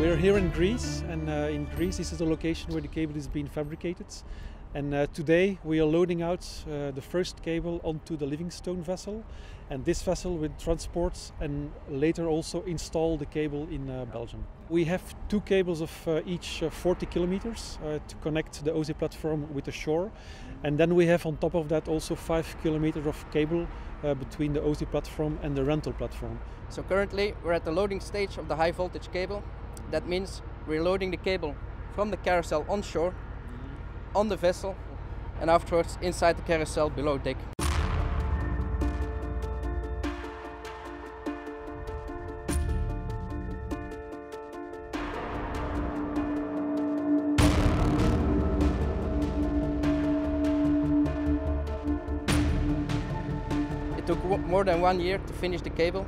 We're here in Greece, and uh, in Greece, this is the location where the cable is being fabricated. And uh, today we are loading out uh, the first cable onto the Livingstone vessel, and this vessel will transport and later also install the cable in uh, Belgium. We have two cables of uh, each uh, 40 kilometers to connect the OSE platform with the shore, and then we have on top of that also five kilometers of cable between the OSE platform and the Rentel platform. So currently we're at the loading stage of the high voltage cable. That means we're loading the cable from the carousel onshore on the vessel and afterwards inside the carousel below deck. It took more than one year to finish the cable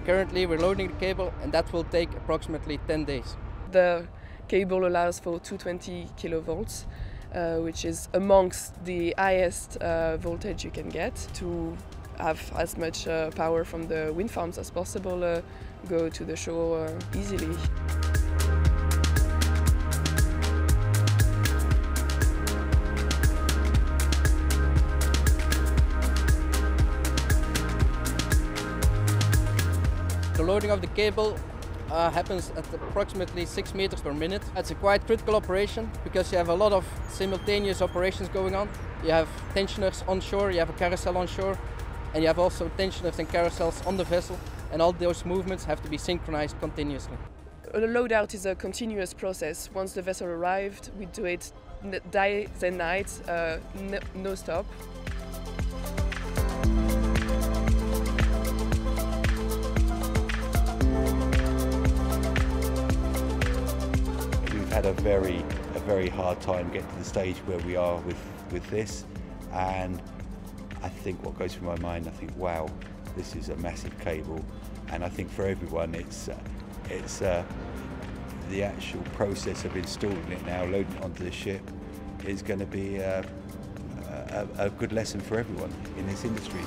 currently we're loading the cable and that will take approximately 10 days. The cable allows for 220 kilovolts uh, which is amongst the highest uh, voltage you can get to have as much uh, power from the wind farms as possible uh, go to the shore uh, easily. The loading of the cable uh, happens at approximately 6 meters per minute. It's a quite critical operation because you have a lot of simultaneous operations going on. You have tensioners onshore, you have a carousel onshore, and you have also tensioners and carousels on the vessel, and all those movements have to be synchronized continuously. The loadout is a continuous process. Once the vessel arrived, we do it days and nights, uh, no stop. Had a very a very hard time getting to the stage where we are with with this and I think what goes through my mind I think wow this is a massive cable and I think for everyone it's uh, it's uh, the actual process of installing it now loading it onto the ship is going to be uh, a, a good lesson for everyone in this industry.